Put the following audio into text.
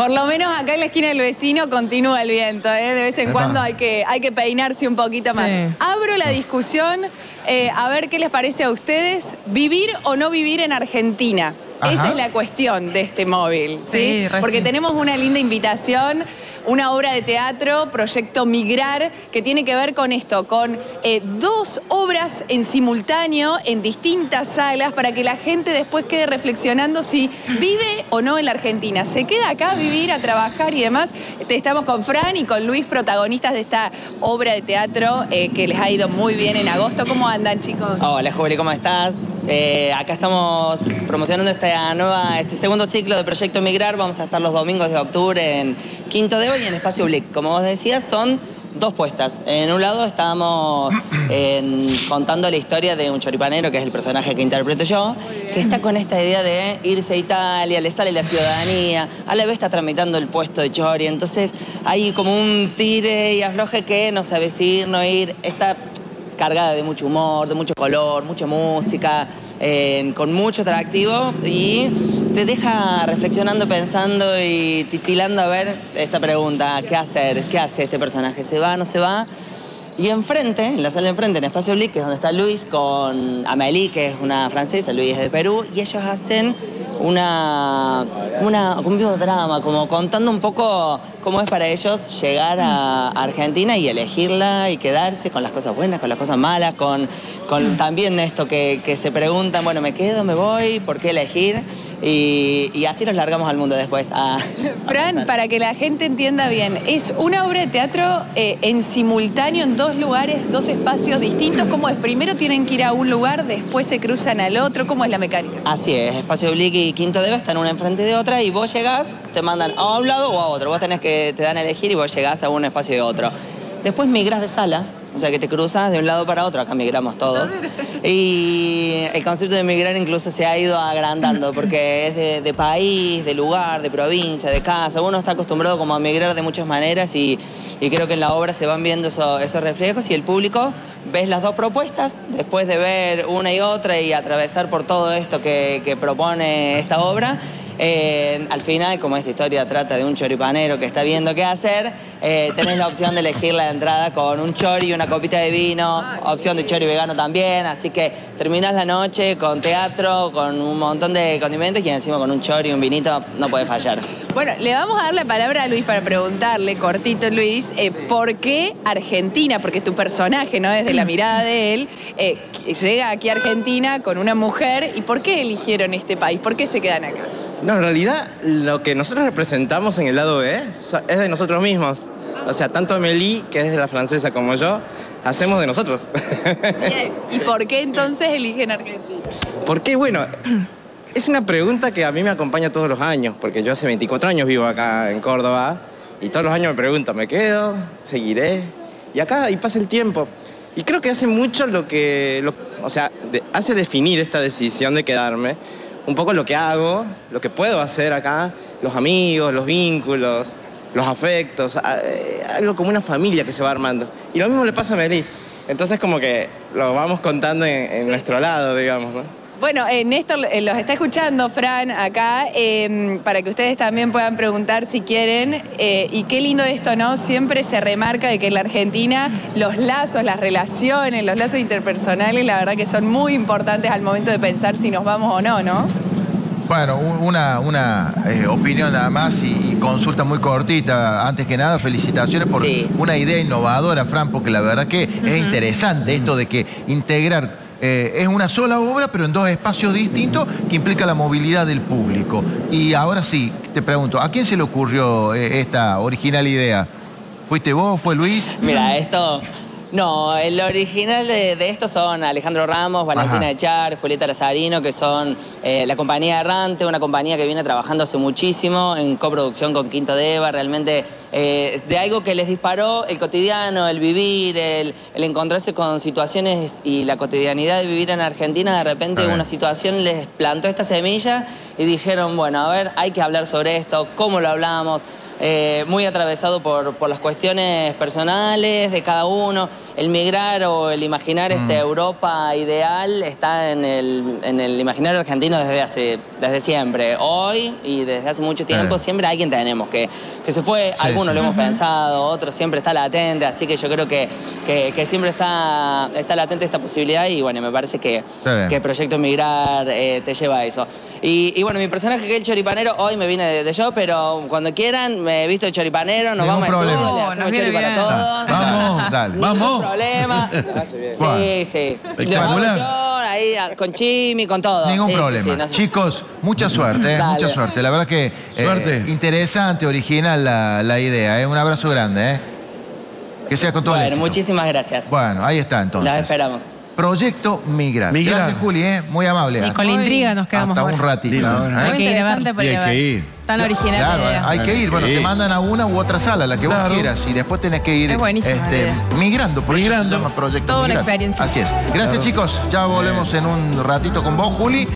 Por lo menos acá en la esquina del vecino continúa el viento, ¿eh? De vez en cuando hay que, hay que peinarse un poquito más. Abro la discusión, eh, a ver qué les parece a ustedes, vivir o no vivir en Argentina. Esa es la cuestión de este móvil, ¿sí? Porque tenemos una linda invitación una obra de teatro, Proyecto Migrar, que tiene que ver con esto, con eh, dos obras en simultáneo en distintas salas para que la gente después quede reflexionando si vive o no en la Argentina. ¿Se queda acá a vivir, a trabajar y demás? Estamos con Fran y con Luis, protagonistas de esta obra de teatro eh, que les ha ido muy bien en agosto. ¿Cómo andan, chicos? Hola, Juli, ¿cómo estás? Eh, acá estamos promocionando esta nueva, este segundo ciclo de Proyecto Migrar. Vamos a estar los domingos de octubre en Quinto de Hoy y en Espacio Blick. Como vos decías, son dos puestas. En un lado estábamos contando la historia de un choripanero, que es el personaje que interpreto yo, que está con esta idea de irse a Italia, le sale la ciudadanía, a la vez está tramitando el puesto de chori. Entonces hay como un tire y afloje que no sabe si ir, no ir. Está cargada de mucho humor, de mucho color, mucha música, con mucho atractivo y te deja reflexionando, pensando y titilando a ver esta pregunta, ¿qué hacer? ¿Qué hace este personaje? ¿Se va? ¿No se va? Y enfrente, en la sala de enfrente, en Espacio Blick, que es donde está Luis, con Amélie, que es una francesa, Luis es de Perú, y ellos hacen una, una, un drama, como contando un poco cómo es para ellos llegar a Argentina y elegirla y quedarse con las cosas buenas, con las cosas malas, con, con también esto que, que se preguntan, bueno, ¿me quedo, me voy? ¿Por qué elegir? Y, así nos largamos al mundo después. Fran, para que la gente entienda bien, es una obra de teatro eh, en simultáneo en dos lugares, dos espacios distintos. ¿Cómo es? Primero tienen que ir a un lugar, después se cruzan al otro. ¿Cómo es la mecánica? Así es, Espacio Blick y Quinto Debe están una enfrente de otra y vos llegás, te mandan a un lado o a otro. Vos tenés que, te dan a elegir y vos llegás a un espacio de otro. Después migras de sala, o sea que te cruzas de un lado para otro, acá migramos todos. Y el concepto de migrar incluso se ha ido agrandando porque es de, país, de lugar, de provincia, de casa. Uno está acostumbrado como a migrar de muchas maneras y, creo que en la obra se van viendo esos reflejos y el público ves las dos propuestas después de ver una y otra y atravesar por todo esto que, que propone esta obra eh, al final, como esta historia trata de un choripanero que está viendo qué hacer, eh, tenés la opción de elegir la entrada con un chori y una copita de vino, opción de chori vegano también, así que terminás la noche con teatro, con un montón de condimentos y encima con un chori y un vinito, no puede fallar. Bueno, le vamos a dar la palabra a Luis para preguntarle, cortito Luis, eh, ¿por qué Argentina? Porque tu personaje, ¿no? Desde la mirada de él, llega aquí a Argentina con una mujer y ¿por qué eligieron este país? ¿Por qué se quedan acá? No, en realidad lo que nosotros representamos en el lado B es de nosotros mismos. O sea, tanto Amélie, que es de la francesa, como yo, hacemos de nosotros. Bien. ¿Y por qué entonces eligen Argentina? Porque, bueno, es una pregunta que a mí me acompaña todos los años, porque yo hace 24 años vivo acá en Córdoba y todos los años me pregunto, ¿me quedo? ¿Seguiré? Y acá y pasa el tiempo. Y creo que hace mucho lo que, o sea, hace definir esta decisión de quedarme un poco lo que hago, lo que puedo hacer acá, los amigos, los vínculos, los afectos, eh, algo como una familia que se va armando. Y lo mismo le pasa a Meli. Entonces como que lo vamos contando en, nuestro lado, digamos. ¿no? Bueno, eh, Néstor eh, los está escuchando, Fran, acá, em, para que ustedes también puedan preguntar si quieren. Eh, y qué lindo esto, ¿no? Siempre se remarca de que en la Argentina los lazos, las relaciones, los lazos interpersonales, la verdad que son muy importantes al momento de pensar si nos vamos o no, ¿no? Bueno, una, una opinión nada más y, consulta muy cortita. Antes que nada, felicitaciones por una idea innovadora, Fran, porque la verdad que es interesante esto de que integrar eh, es una sola obra, pero en dos espacios distintos que implica la movilidad del público. Y ahora sí, te pregunto, ¿a quién se le ocurrió eh, esta original idea? ¿Fuiste vos? ¿Fue Luis? Mira, esto no, el original de, estos son Alejandro Ramos, Valentina Echar, Julieta Lazarino, que son eh, la compañía Errante, una compañía que viene trabajando hace muchísimo en coproducción con Quinto de Eva, realmente eh, de algo que les disparó el cotidiano, el vivir, el, encontrarse con situaciones y la cotidianidad de vivir en Argentina, de repente una situación les plantó esta semilla y dijeron, bueno, a ver, hay que hablar sobre esto, cómo lo hablamos, eh, muy atravesado por, por, las cuestiones personales de cada uno. El migrar o el imaginar esta mm. Europa ideal está en el, en el, imaginario argentino desde, hace, desde siempre. Hoy y desde hace mucho tiempo siempre alguien tenemos que, que se fue, algunos lo hemos pensado, otros siempre está latente, así que yo creo que, que, siempre está, está latente esta posibilidad y bueno, me parece que, que el proyecto Migrar eh, te lleva a eso. Y, bueno, mi personaje que es el choripanero, hoy me viene de, de yo, pero cuando quieran he visto de choripanero, nos vamos problema. a hacemos chori para todos. Vamos, dale. Vamos. problema. sí, sí. yo ahí con Chimi, con todo. Ningún problema. Chicos, mucha suerte, eh, mucha suerte. La verdad que eh, interesante, original la, la idea. Eh. Un abrazo grande. Eh. Que sea con todo bueno, el éxito. muchísimas gracias. Bueno, ahí está entonces. Las esperamos. Proyecto Migrar. Gracias, Juli, ¿eh? muy amable. Y con la intriga nos quedamos Hasta un ratito. Hay que ir hay que ir. Tan original. Claro, hay que ir. Bueno, te mandan a una u otra sala, la que vos quieras. Y después tenés que ir este, migrando. Por migrando. Eso se llama Proyecto Toda una experiencia. Así es. Gracias, chicos. Ya volvemos en un ratito con vos, Juli.